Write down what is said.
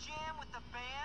jam with the band?